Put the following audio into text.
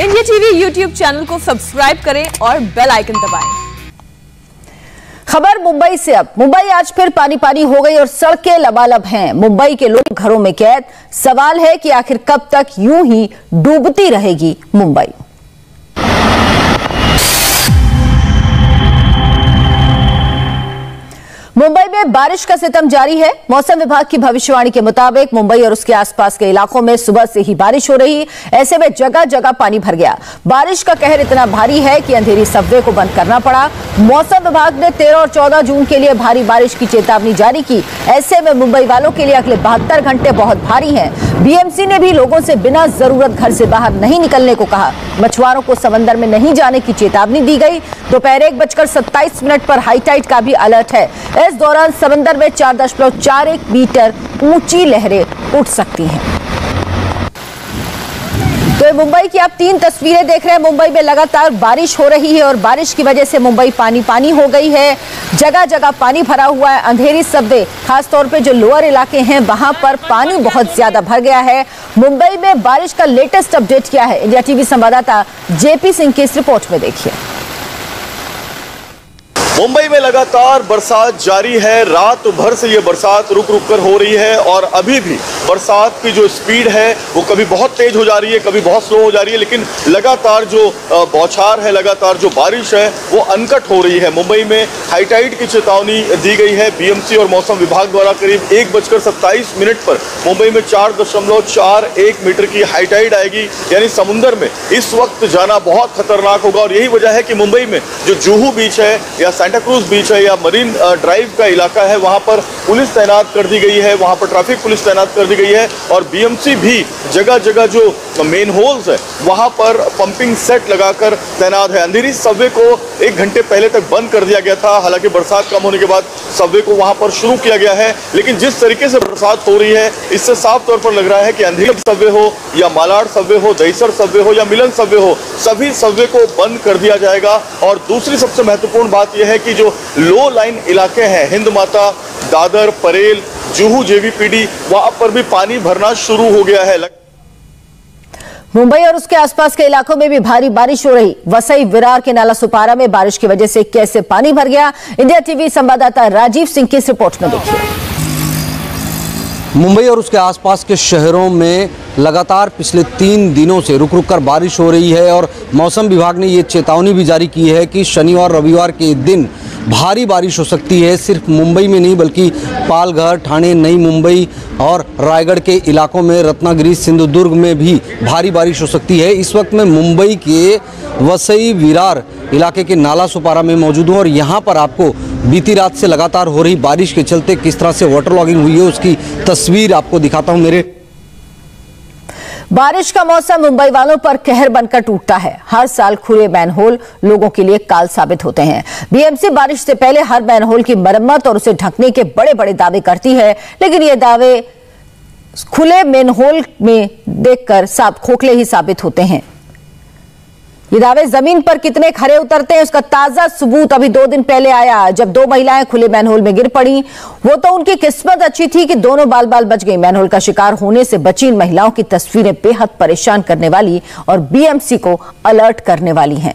India TV YouTube channel को subscribe करें और बेल आइकन दबाएँ। खबर मुंबई से अब। मुंबई आज फिर पानी पानी हो गई और सड़कें लबालब हैं। मुंबई के लोग घरों में कैद। सवाल है कि आखिर कब तक यूँ ही डूबती रहेगी मुंबई? में बारिश का सितम जारी है। मौसम विभाग की भविष्यवाणी के मुताबिक मुंबई और उसके आसपास के इलाकों में सुबह से ही बारिश हो रही। ऐसे में जगह जगह पानी भर गया। बारिश का कहर इतना भारी है कि अंधेरी सबवे को बंद करना पड़ा। मौसम विभाग ने 13 और 14 जून के लिए भारी बारिश की चेतावनी जारी की। ऐसे में मुंबई वालों के लिए अगले बहत्तर घंटे बहुत भारी हैं। बीएमसी ने भी लोगों से बिना ज़रूरत घर से बाहर नहीं निकलने को कहा। मछुआरों को समंदर में नहीं जाने की चेतावनी दी गई। दोपहर एक बजकर सत्ताईस मिनट पर हाईटाइट का भी अलर्ट है। इस दौरान समंदर में चार दशमलव चार एक मीटर ऊँची लहरें उठ सकती हैं। तो मुंबई की आप तीन तस्वीरें देख रहे हैं। मुंबई में लगातार बारिश हो रही है और बारिश की वजह से मुंबई पानी पानी हो गई है। जगह जगह पानी भरा हुआ है। अंधेरी सबवे खासतौर पे जो लोअर इलाके हैं, वहाँ पर पानी बहुत ज़्यादा भर गया है। मुंबई में बारिश का लेटेस्ट अपडेट क्या है? इंडिया टीवी संवाददाता जेपी सिंह की इस रिपोर्ट में देखिए। मुंबई में लगातार बरसात जारी है। रात भर से ये बरसात रुक रुक कर हो रही है और अभी भी बरसात की जो स्पीड है, वो कभी बहुत तेज हो जा रही है, कभी बहुत स्लो हो जा रही है, लेकिन लगातार जो बौछार है, लगातार जो बारिश है, वो अनकट हो रही है। मुंबई में हाईटाइड की चेतावनी दी गई है। बीएमसी और मौसम विभाग द्वारा करीब एक बजकर सत्ताईस मिनट पर मुंबई में चार दशमलव चार एक मीटर की हाईटाइड आएगी। यानी समुन्द्र में इस वक्त जाना बहुत खतरनाक होगा और यही वजह है कि मुंबई में जो जूहू बीच है या सेंटा क्रूज बीच है या मरीन ड्राइव का इलाका है, वहाँ पर पुलिस तैनात कर दी गई है, वहाँ पर ट्रैफ़िक पुलिस तैनात कर दी गई है और बीएमसी भी जगह जगह जो मेन होल्स है, वहाँ पर पंपिंग सेट लगाकर तैनात है। अंधेरी सबवे को एक घंटे पहले तक बंद कर दिया गया था, हालाँकि बरसात कम होने के बाद सबवे को वहाँ पर शुरू किया गया है, लेकिन जिस तरीके से बरसात हो रही है, इससे साफ़ तौर पर लग रहा है कि अंधेरी सबवे हो या मालाड सबवे हो, दहीसर सबवे हो या मिलन सबवे हो, सभी सबवे को बंद कर दिया जाएगा। और दूसरी सबसे महत्वपूर्ण बात यह है कि जो लो लाइन इलाके हैं, हिंद माता, दादर, परेल, जुहू, जेवीपीडी, वहाँ पर भी पानी भरना शुरू हो गया है। मुंबई और उसके आसपास के इलाकों में भी भारी बारिश हो रही। वसई, विरार के नाला सुपारा में बारिश की वजह से कैसे पानी भर गया? इंडिया टीवी संवाददाता राजीव सिंह की इस रिपोर्ट में देखिए। मुंबई और उसके आसपास के शहरों में लगातार पिछले तीन दिनों से रुक रुक कर बारिश हो रही है और मौसम विभाग ने ये चेतावनी भी जारी की है कि शनिवार, रविवार के दिन भारी बारिश हो सकती है सिर्फ़ मुंबई में नहीं, बल्कि पालघर, ठाणे, नई मुंबई और रायगढ़ के इलाकों में, रत्नागिरी, सिंधुदुर्ग में भी भारी बारिश हो सकती है। इस वक्त मैं मुंबई के वसई विरार इलाके के नाला सुपारा में मौजूद हूँ और यहाँ पर आपको बीती रात से लगातार हो रही बारिश के चलते किस तरह से वाटर लॉगिंग हुई है उसकी तस्वीर आपको दिखाता हूँ मेरे। बारिश का मौसम मुंबई वालों पर कहर बनकर टूटता है। हर साल खुले मैनहोल लोगों के लिए काल साबित होते हैं। बीएमसी बारिश से पहले हर मैनहोल की मरम्मत और उसे ढकने के बड़े बड़े दावे करती है, लेकिन ये दावे खुले मैनहोल में देखकर साफ़ खोखले ही साबित होते हैं। ये दावे ज़मीन पर कितने खरे उतरते हैं, उसका ताज़ा सबूत अभी दो दिन पहले आया। जब दो महिलाएँ खुले मैनहोल में गिर पड़ी, वो तो उनकी किस्मत अच्छी थी कि दोनों बाल बाल बच गई। मैनहोल का शिकार होने से बची इन महिलाओं की तस्वीरें बेहद परेशान करने वाली और बीएमसी को अलर्ट करने वाली हैं।